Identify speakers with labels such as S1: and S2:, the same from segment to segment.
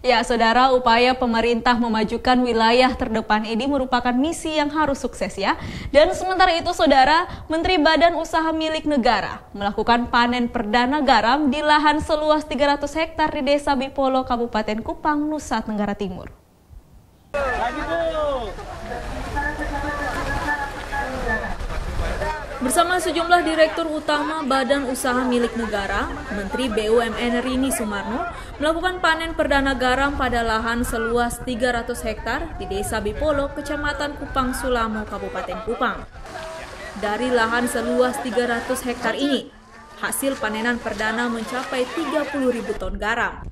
S1: Ya, saudara, upaya pemerintah memajukan wilayah terdepan ini merupakan misi yang harus sukses ya. Dan sementara itu, saudara, Menteri Badan Usaha Milik Negara melakukan panen perdana garam di lahan seluas 300 hektar di Desa Bipolo, Kabupaten Kupang, Nusa Tenggara Timur. Lagi, Bersama sejumlah direktur utama Badan Usaha Milik Negara, Menteri BUMN Rini Sumarno melakukan panen perdana garam pada lahan seluas 300 hektar di Desa Bipolo, Kecamatan Kupang Sulamo, Kabupaten Kupang. Dari lahan seluas 300 hektar ini, hasil panenan perdana mencapai 30 ribu ton garam.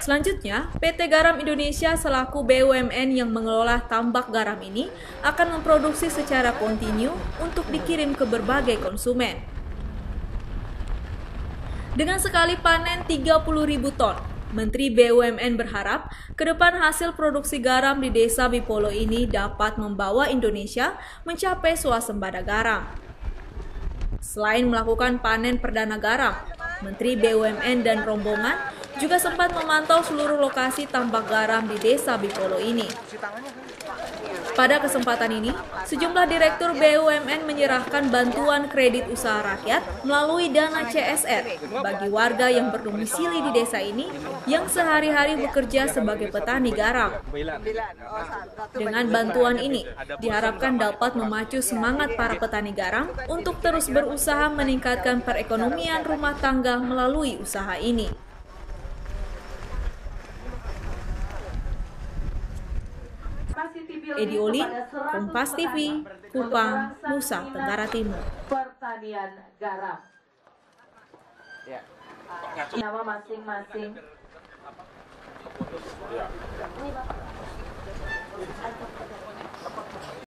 S1: Selanjutnya, PT Garam Indonesia selaku BUMN yang mengelola tambak garam ini akan memproduksi secara kontinu untuk dikirim ke berbagai konsumen. Dengan sekali panen 30 ribu ton, Menteri BUMN berharap ke depan hasil produksi garam di desa Bipolo ini dapat membawa Indonesia mencapai swasembada garam. Selain melakukan panen perdana garam, Menteri BUMN dan rombongan juga sempat memantau seluruh lokasi tambak garam di desa Bipolo ini. Pada kesempatan ini, sejumlah direktur BUMN menyerahkan bantuan kredit usaha rakyat melalui dana CSR bagi warga yang berdomisili di desa ini yang sehari-hari bekerja sebagai petani garam. Dengan bantuan ini, diharapkan dapat memacu semangat para petani garam untuk terus berusaha meningkatkan perekonomian rumah tangga melalui usaha ini. Edi Oli, Kompas TV, Kupang, Nusa Tenggara Timur. Pertanian garam. Ya. Nama masing-masing. Ini Bapak.